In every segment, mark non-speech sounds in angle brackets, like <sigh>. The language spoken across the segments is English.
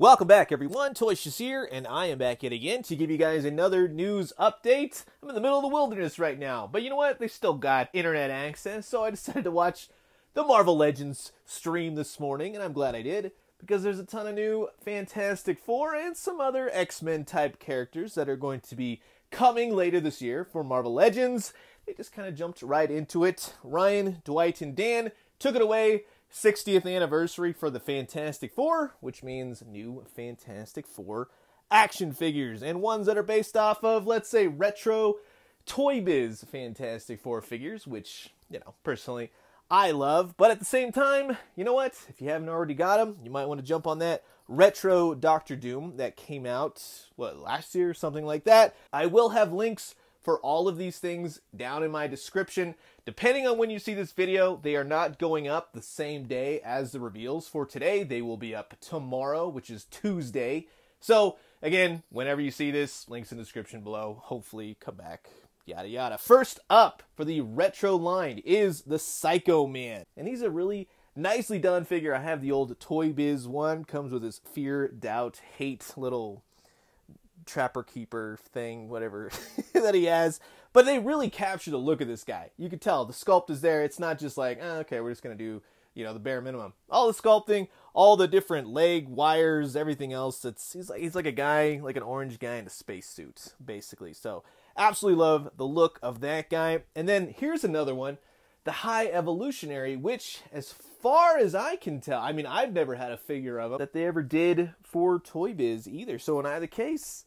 Welcome back, everyone. Toy here, and I am back yet again to give you guys another news update. I'm in the middle of the wilderness right now, but you know what? They still got internet access, so I decided to watch the Marvel Legends stream this morning, and I'm glad I did because there's a ton of new Fantastic Four and some other X Men type characters that are going to be coming later this year for Marvel Legends. They just kind of jumped right into it. Ryan, Dwight, and Dan took it away 60th anniversary for the Fantastic Four, which means new Fantastic Four action figures and ones that are based off of, let's say, retro Toy Biz Fantastic Four figures, which, you know, personally, I love. But at the same time, you know what? If you haven't already got them, you might want to jump on that retro Doctor Doom that came out, what, last year, or something like that. I will have links for all of these things down in my description. Depending on when you see this video, they are not going up the same day as the reveals for today. They will be up tomorrow, which is Tuesday. So, again, whenever you see this, links in the description below. Hopefully, come back. Yada yada. First up for the retro line is the Psycho Man. And he's a really nicely done figure. I have the old Toy Biz one, comes with his fear, doubt, hate little trapper keeper thing, whatever <laughs> that he has. But they really capture the look of this guy. You can tell the sculpt is there. It's not just like, oh, okay, we're just gonna do you know the bare minimum. All the sculpting, all the different leg wires, everything else. It's he's like he's like a guy, like an orange guy in a spacesuit, basically. So absolutely love the look of that guy. And then here's another one, the High Evolutionary, which as far as I can tell, I mean I've never had a figure of him that they ever did for Toy Biz either. So in either case,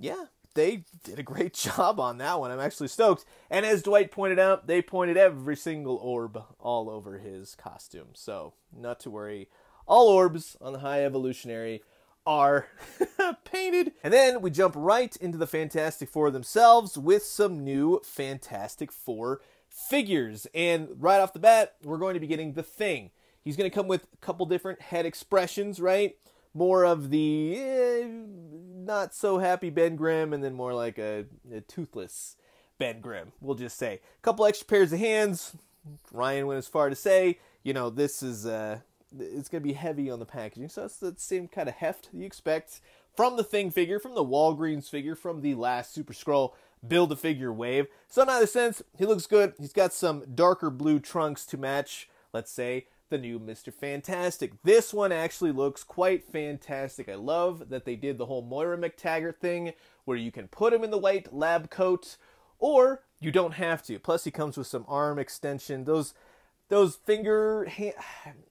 yeah, they did a great <laughs> job on that one. I'm actually stoked. And as Dwight pointed out, they pointed every single orb all over his costume. So, not to worry. All orbs on the High Evolutionary are <laughs> painted. And then we jump right into the Fantastic Four themselves with some new Fantastic Four figures. And right off the bat, we're going to be getting the Thing. He's going to come with a couple different head expressions, right? More of the eh, not so happy Ben Grimm, and then more like a, a toothless Ben Grimm. We'll just say a couple extra pairs of hands. Ryan went as far to say, you know, this is uh, it's going to be heavy on the packaging, so it's the same kind of heft you expect from the Thing figure, from the Walgreens figure, from the last Super Skrull build a figure wave. So in either sense, he looks good. He's got some darker blue trunks to match, let's say, the new Mr. Fantastic. This one actually looks quite fantastic. I love that they did the whole Moira McTaggart thing where you can put him in the white lab coat or you don't have to. Plus he comes with some arm extension. Those those finger hand,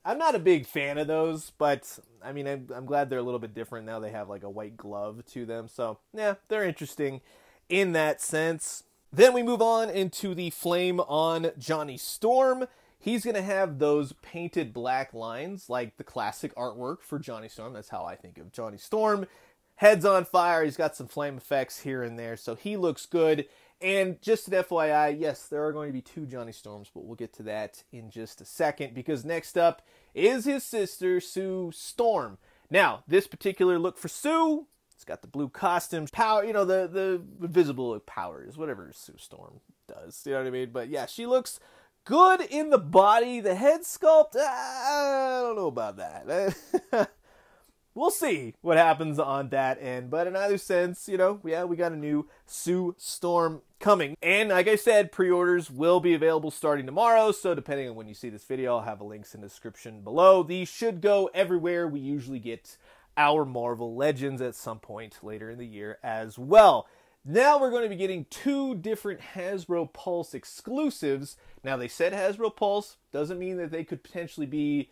I'm not a big fan of those, but I mean I'm, I'm glad they're a little bit different now. They have like a white glove to them. So, yeah, they're interesting in that sense. Then we move on into the flame on Johnny Storm he's going to have those painted black lines like the classic artwork for Johnny Storm. That's how I think of Johnny Storm. Head's on fire. He's got some flame effects here and there, so he looks good. And just an FYI, yes, there are going to be two Johnny Storms, but we'll get to that in just a second because next up is his sister, Sue Storm. Now, this particular look for Sue, it's got the blue costumes, power, you know, the the visible powers, whatever Sue Storm does. You know what I mean? But yeah, she looks good in the body. The head sculpt, ah, I don't know about that. <laughs> we'll see what happens on that end. But in either sense, you know, yeah, we got a new Sue Storm coming. And like I said, pre-orders will be available starting tomorrow. So depending on when you see this video, I'll have the links in the description below. These should go everywhere. We usually get our Marvel Legends at some point later in the year as well. Now we're going to be getting two different Hasbro Pulse exclusives. Now they said Hasbro Pulse doesn't mean that they could potentially be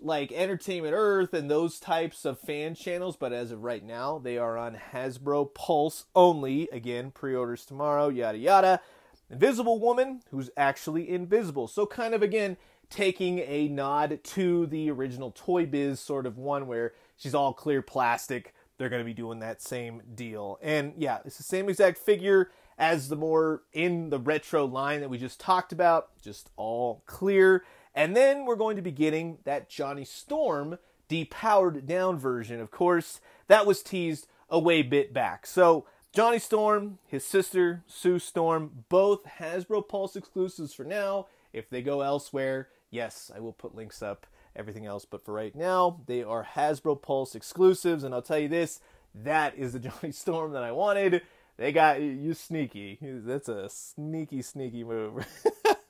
like Entertainment Earth and those types of fan channels, but as of right now, they are on Hasbro Pulse only. Again, pre-orders tomorrow, yada yada. Invisible Woman, who's actually invisible. So kind of again taking a nod to the original Toy Biz sort of one where she's all clear plastic they're going to be doing that same deal. And yeah, it's the same exact figure as the more in the retro line that we just talked about, just all clear. And then we're going to be getting that Johnny Storm depowered down version. Of course, that was teased a way bit back. So Johnny Storm, his sister Sue Storm, both Hasbro Pulse exclusives for now. If they go elsewhere, yes, I will put links up everything else. But for right now, they are Hasbro Pulse exclusives, and I'll tell you this: that is the <laughs> Johnny Storm that I wanted. They got you sneaky. That's a sneaky, sneaky move.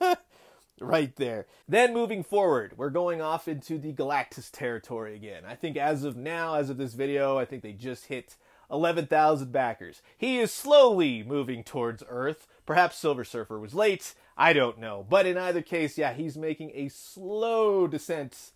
<laughs> right there. Then moving forward, we're going off into the Galactus territory again. I think as of now, as of this video, I think they just hit 11,000 backers. He is slowly moving towards Earth. Perhaps Silver Surfer was late. I don't know. But in either case, yeah, he's making a slow descent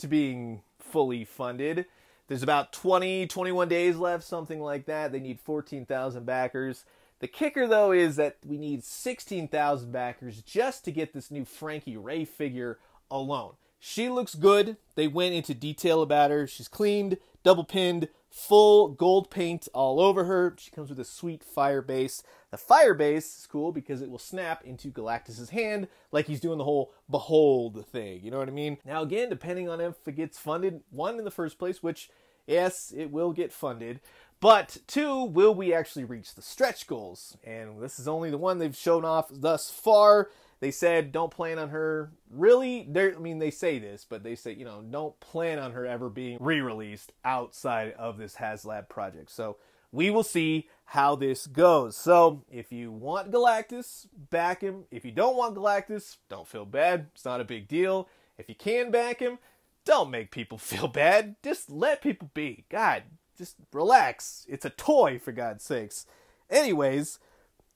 to being fully funded. There's about 20, 21 days left, something like that. They need 14,000 backers. The kicker, though, is that we need 16,000 backers just to get this new Frankie Raye figure alone. She looks good. They went into detail about her. She's cleaned, double pinned, full gold paint all over her. She comes with a sweet fire base. The fire base is cool because it will snap into Galactus's hand like he's doing the whole behold thing. You know what I mean? Now again, depending on if it gets funded, one in the first place, which yes, it will get funded. But two, will we actually reach the stretch goals? And this is only the one they've shown off thus far. They said don't plan on her really. I mean, they say this, but they say you know don't plan on her ever being re-released outside of this HasLab project. So we will see how this goes. So if you want Galactus, back him. If you don't want Galactus, don't feel bad. It's not a big deal. If you can back him, don't make people <laughs> feel bad. Just let people be. God, just relax. It's a toy, for God's sakes. Anyways,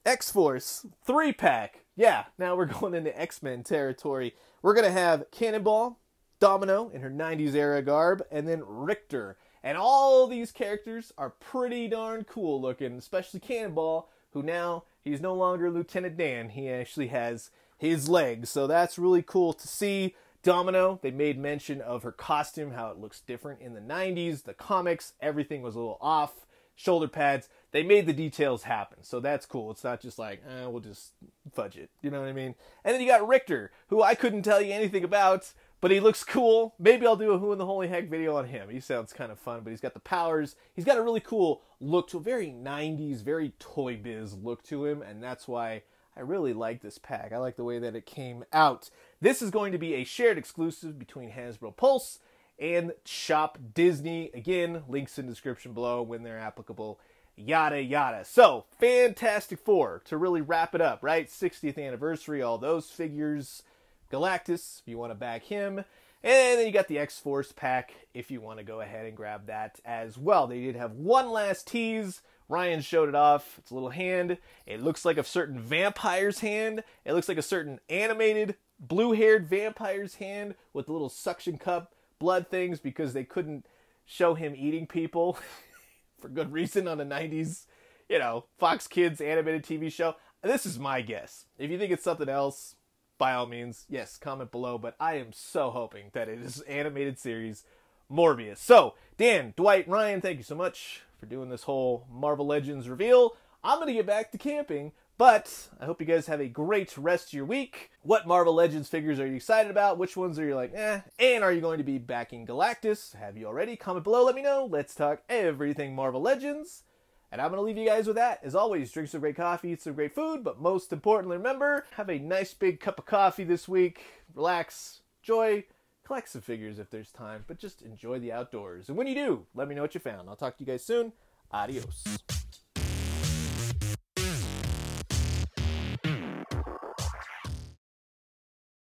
X Force, three pack. Yeah, now we're <laughs> going into X Men territory. We're going to have Cannonball, Domino in her 90s era garb, and then Rictor. And all these characters are pretty darn cool looking, especially Cannonball, who now he's no longer Lieutenant Dan. He actually has his legs. So that's really cool to see. Domino, they made mention of her costume, how it looks different in the 90s, the comics, everything was a little off. Shoulder pads, they made the details happen. So that's cool. It's not just like, eh, we'll just fudge it. You know what I mean? And then you got Rictor, who I couldn't tell you anything about, but he looks cool. Maybe I'll do a Who in the Holy Heck video on him. He sounds kind of fun, but he's got the powers. He's got a really cool look to a very 90s, very Toy Biz look to him, and that's why I really like this pack. I like the way that it came out. This is going to be a shared exclusive between Hasbro Pulse and Shop Disney. Again, links in description below when they're applicable. Yada yada. So, Fantastic Four to really wrap it up, right? 60th anniversary, all those figures. Galactus, if you want to back him. And then you got the X Force pack if you want to go ahead and grab that as well. They did have one last tease Ryan showed it off. It's a little hand. It looks like a certain vampire's hand. It looks like a certain animated blue haired vampire's hand with the little suction cup blood things because they couldn't show him eating people <laughs> for good reason on the 90s, you know, Fox Kids animated TV show. This is my guess. If you think it's something else, by all means, yes, comment below. But I am so hoping that it is animated series Morbius. So, Dan, Dwight, Ryan, thank you so much for doing this whole Marvel Legends reveal. I'm going to get back to camping, but I hope you guys have a great rest of your week. What Marvel Legends figures are you excited about? Which ones are you like, eh? And are you going to be backing Galactus? Have you already? Comment below, let me know. Let's talk everything Marvel Legends. And I'm going to leave you guys with that. As always, drink some great coffee, eat some great food, but most importantly, remember, have a nice big cup of coffee this week. Relax, enjoy, collect some figures if there's time, but just enjoy the outdoors. And when you do, let me know what you found. I'll talk to you guys soon. Adios.